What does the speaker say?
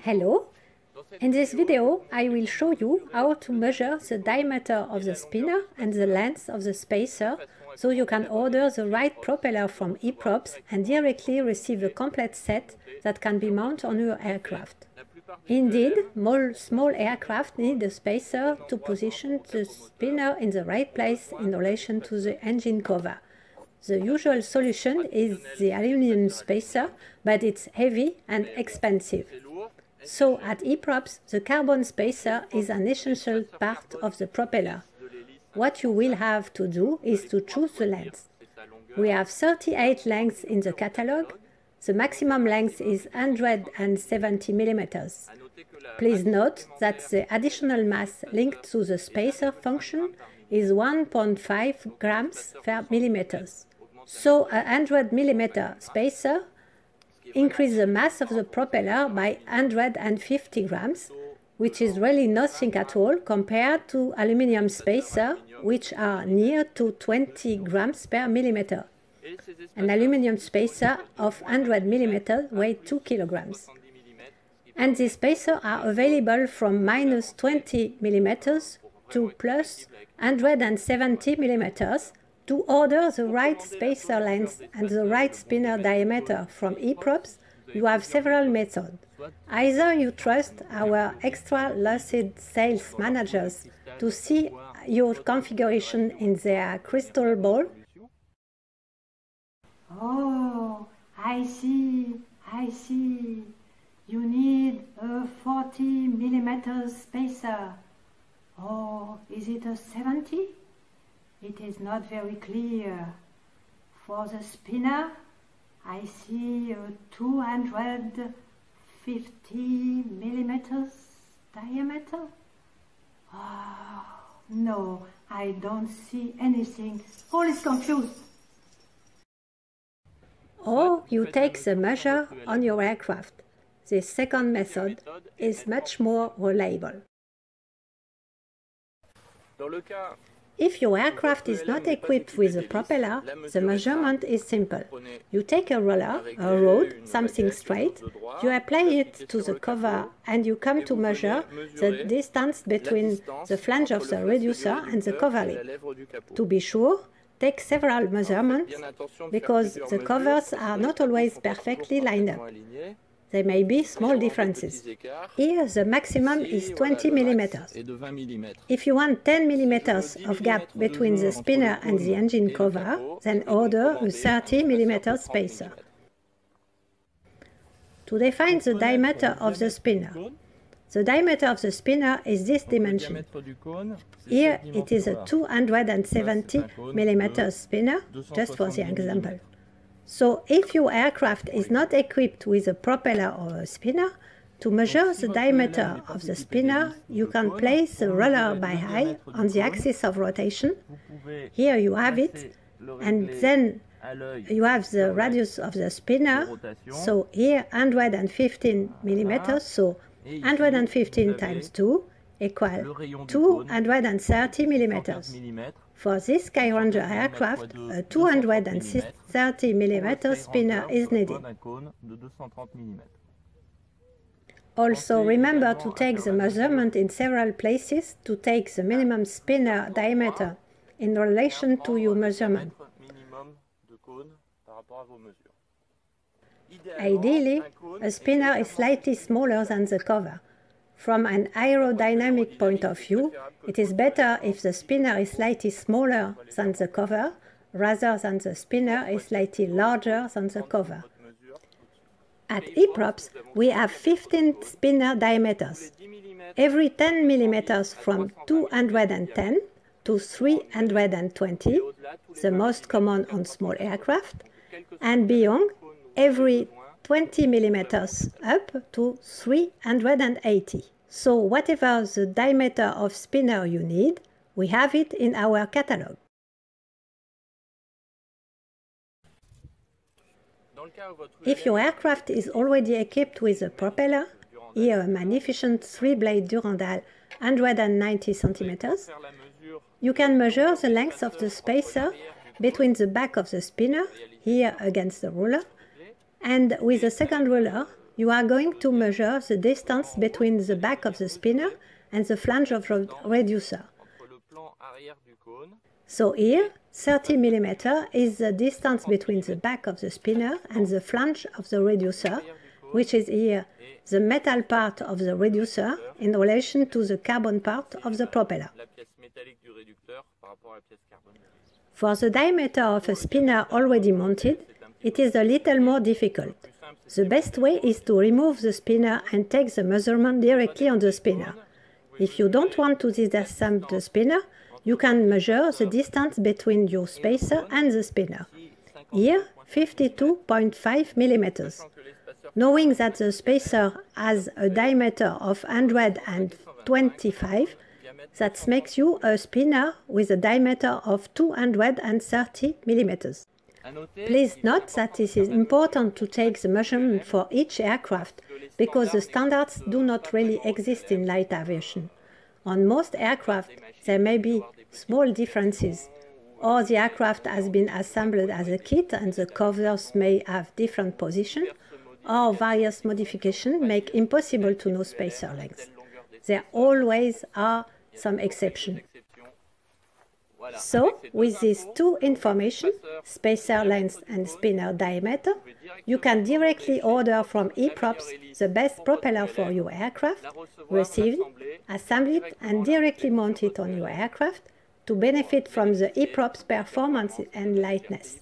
Hello! In this video I will show you how to measure the diameter of the spinner and the length of the spacer so you can order the right propeller from eProps and directly receive a complete set that can be mounted on your aircraft. Indeed, small, aircraft need a spacer to position the spinner in the right place in relation to the engine cover. The usual solution is the aluminum spacer, but it's heavy and expensive. So at eProps, the carbon spacer is an essential part of the propeller. What you will have to do is to choose the length. We have 38 lengths in the catalog. The maximum length is 170 millimeters. Please note that the additional mass linked to the spacer function is 1.5 grams per millimeters. So a 100 millimeter spacer increase the mass of the propeller by 150 grams, which is really nothing at all compared to aluminium spacer, which are near to 20 grams per millimeter. An aluminium spacer of 100 millimeters weighs 2 kilograms. And these spacers are available from minus 20 millimeters to plus 170 millimeters, to order the right spacer length and the right spinner diameter from eProps, you have several methods. Either you trust our extra lucid sales managers to see your configuration in their crystal ball. Oh, I see, I see. You need a 40 millimeter spacer. Oh, is it a 70? It is not very clear. For the spinner, I see a 250 millimeters diameter. Oh, no, I don't see anything. All is confused. Or you take the measure on your aircraft. This second method is much more reliable. If your aircraft is not equipped with a propeller, the measurement is simple. You take a roller, a rod, something straight, you apply it to the cover and you come to measure the distance between the flange of the reducer and the cover. To be sure, take several measurements because the covers are not always perfectly lined up. There may be small differences. Here the maximum is 20 millimeters. If you want 10 millimeters of gap between the spinner and the engine cover, then order a 30 millimeter spacer. To define the diameter of the spinner, the diameter of the spinner is this dimension. Here it is a 270 millimeter spinner, just for the example. So if your aircraft is not equipped with a propeller or a spinner, to measure the diameter of the spinner, you can place the roller by eye on the axis of rotation. Here you have it, and then you have the radius of the spinner. So here 115 millimeters, so 115 times 2 equal 230 millimeters. For this Skyranger aircraft, a 230 mm spinner is needed. Also remember to take the measurement in several places to take the minimum spinner diameter in relation to your measurement. Ideally, a spinner is slightly smaller than the cover. From an aerodynamic point of view, it is better if the spinner is slightly smaller than the cover, rather than the spinner is slightly larger than the cover. At eProps, we have 15 spinner diameters. Every 10 millimeters from 210 to 320, the most common on small aircraft, and beyond, every 20 millimeters up to 380. So whatever the diameter of spinner you need, we have it in our catalog. If your aircraft is already equipped with a propeller, here a magnificent three-blade Durandal 190 centimeters, you can measure the length of the spacer between the back of the spinner, here against the ruler, and with the second ruler, you are going to measure the distance between the back of the spinner and the flange of the reducer. So here, 30 mm is the distance between the back of the spinner and the flange of the reducer, which is here the metal part of the reducer in relation to the carbon part of the propeller. For the diameter of a spinner already mounted, it is a little more difficult. The best way is to remove the spinner and take the measurement directly on the spinner. If you don't want to disassemble the spinner, you can measure the distance between your spacer and the spinner. Here, 52.5 millimeters. Knowing that the spacer has a diameter of 125, that makes you a spinner with a diameter of 230 millimeters. Please note that it is important to take the measurement for each aircraft because the standards do not really exist in light aviation. On most aircraft, there may be small differences, or the aircraft has been assembled as a kit and the covers may have different position, or various modifications make impossible to know spacer length. There always are some exceptions. So, with these two information, spacer length and spinner diameter, you can directly order from EPROPS the best propeller for your aircraft, receive it, assemble it and directly mount it on your aircraft to benefit from the EPROPS performance and lightness.